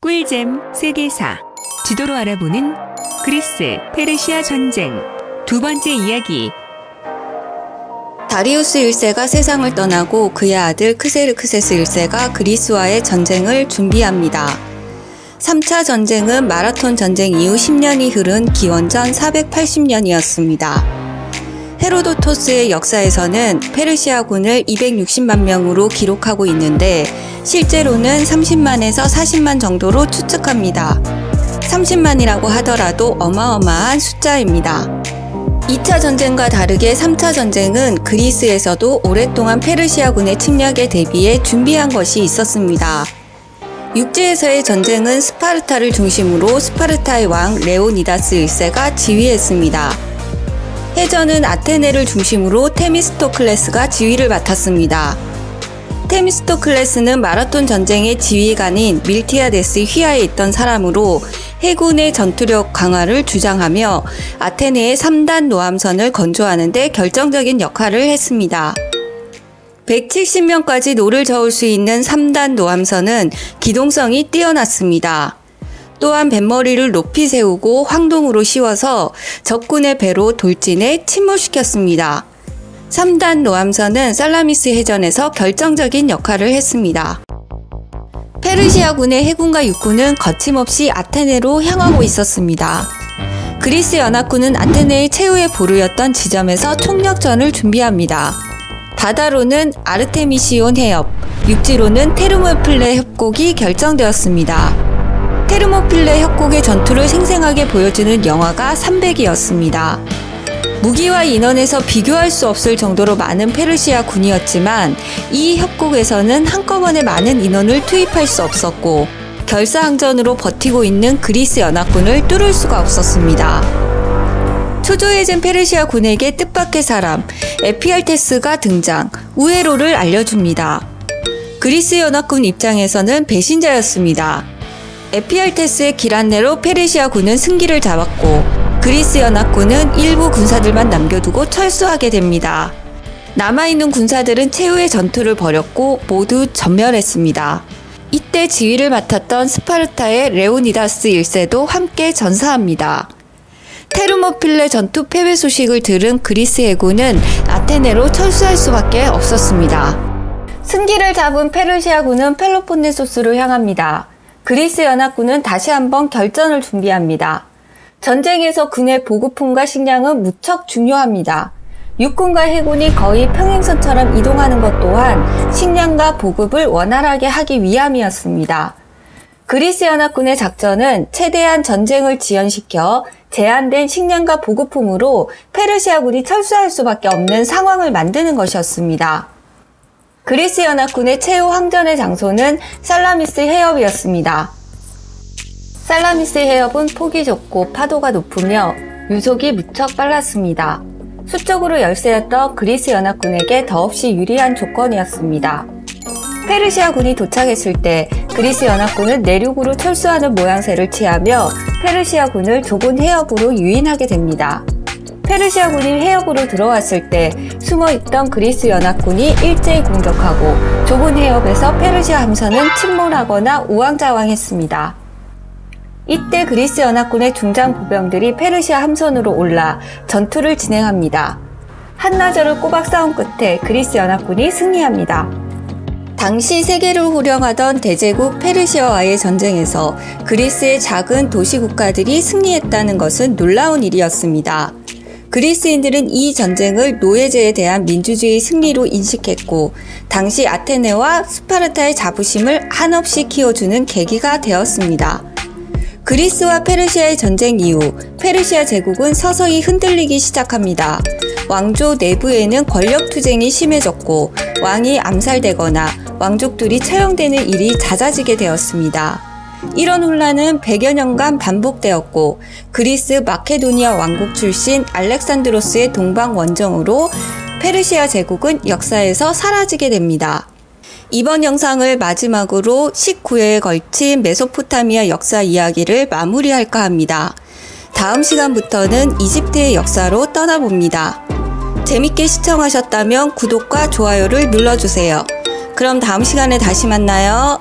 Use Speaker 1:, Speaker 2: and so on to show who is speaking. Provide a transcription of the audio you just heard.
Speaker 1: 꿀잼 세계사 지도로 알아보는 그리스 페르시아 전쟁 두 번째 이야기
Speaker 2: 다리우스 1세가 세상을 떠나고 그의 아들 크세르크세스 1세가 그리스와의 전쟁을 준비합니다. 3차 전쟁은 마라톤 전쟁 이후 10년이 흐른 기원전 480년이었습니다. 헤로도토스의 역사에서는 페르시아군을 260만 명으로 기록하고 있는데 실제로는 30만에서 40만 정도로 추측합니다. 30만이라고 하더라도 어마어마한 숫자입니다. 2차 전쟁과 다르게 3차 전쟁은 그리스에서도 오랫동안 페르시아군의 침략에 대비해 준비한 것이 있었습니다. 육지에서의 전쟁은 스파르타를 중심으로 스파르타의 왕 레오니다스 1세가 지휘했습니다. 해전은 아테네를 중심으로 테미스토클레스가 지휘를 맡았습니다. 테미스토클레스는 마라톤 전쟁의 지휘관인 밀티아데스 휘하에 있던 사람으로 해군의 전투력 강화를 주장하며 아테네의 3단 노함선을 건조하는 데 결정적인 역할을 했습니다. 170명까지 노를 저을 수 있는 3단 노함선은 기동성이 뛰어났습니다. 또한 뱃머리를 높이 세우고 황동으로 씌워서 적군의 배로 돌진해 침몰시켰습니다. 3단 노함선은 살라미스 해전에서 결정적인 역할을 했습니다. 페르시아군의 해군과 육군은 거침없이 아테네로 향하고 있었습니다. 그리스 연합군은 아테네의 최후의 보루였던 지점에서 총력전을 준비합니다. 바다로는 아르테미시온 해협, 육지로는 테르모플레 협곡이 결정되었습니다. 테르모필레 협곡의 전투를 생생하게 보여주는 영화가 300이었습니다. 무기와 인원에서 비교할 수 없을 정도로 많은 페르시아 군이었지만 이 협곡에서는 한꺼번에 많은 인원을 투입할 수 없었고 결사항전으로 버티고 있는 그리스 연합군을 뚫을 수가 없었습니다. 초조해진 페르시아 군에게 뜻밖의 사람 에피알테스가 등장 우회로를 알려줍니다. 그리스 연합군 입장에서는 배신자였습니다. 에피알테스의 길 안내로 페르시아군은 승기를 잡았고 그리스 연합군은 일부 군사들만 남겨두고 철수하게 됩니다. 남아있는 군사들은 최후의 전투를 벌였고 모두 전멸했습니다. 이때 지휘를 맡았던 스파르타의 레오니다스 1세도 함께 전사합니다. 테르모필레 전투 패배 소식을 들은 그리스 해군은 아테네로 철수할 수밖에 없었습니다. 승기를 잡은 페르시아군은 펠로폰네소스로 향합니다. 그리스 연합군은 다시 한번 결전을 준비합니다. 전쟁에서 군의 보급품과 식량은 무척 중요합니다. 육군과 해군이 거의 평행선처럼 이동하는 것 또한 식량과 보급을 원활하게 하기 위함이었습니다. 그리스 연합군의 작전은 최대한 전쟁을 지연시켜 제한된 식량과 보급품으로 페르시아군이 철수할 수밖에 없는 상황을 만드는 것이었습니다. 그리스 연합군의 최후 항전의 장소는 살라미스 해협이었습니다. 살라미스 해협은 폭이 좁고 파도가 높으며 유속이 무척 빨랐습니다. 수적으로 열세였던 그리스 연합군에게 더없이 유리한 조건이었습니다. 페르시아군이 도착했을 때 그리스 연합군은 내륙으로 철수하는 모양새를 취하며 페르시아군을 좁은 해협으로 유인하게 됩니다. 페르시아군이 해협으로 들어왔을 때 숨어 있던 그리스 연합군이 일제히 공격하고 좁은 해협에서 페르시아 함선은 침몰하거나 우왕좌왕했습니다. 이때 그리스 연합군의 중장 보병들이 페르시아 함선으로 올라 전투를 진행합니다. 한나절을 꼬박 싸운 끝에 그리스 연합군이 승리합니다. 당시 세계를 호령하던 대제국 페르시아와의 전쟁에서 그리스의 작은 도시 국가들이 승리했다는 것은 놀라운 일이었습니다. 그리스인들은 이 전쟁을 노예제에 대한 민주주의 승리로 인식했고 당시 아테네와 스파르타의 자부심을 한없이 키워주는 계기가 되었습니다. 그리스와 페르시아의 전쟁 이후 페르시아 제국은 서서히 흔들리기 시작합니다. 왕조 내부에는 권력 투쟁이 심해졌고 왕이 암살되거나 왕족들이 처형되는 일이 잦아지게 되었습니다. 이런 혼란은 100여 년간 반복되었고 그리스 마케도니아 왕국 출신 알렉산드로스의 동방 원정으로 페르시아 제국은 역사에서 사라지게 됩니다. 이번 영상을 마지막으로 19회에 걸친 메소포타미아 역사 이야기를 마무리할까 합니다. 다음 시간부터는 이집트의 역사로 떠나봅니다. 재밌게 시청하셨다면 구독과 좋아요를 눌러주세요. 그럼 다음 시간에 다시 만나요.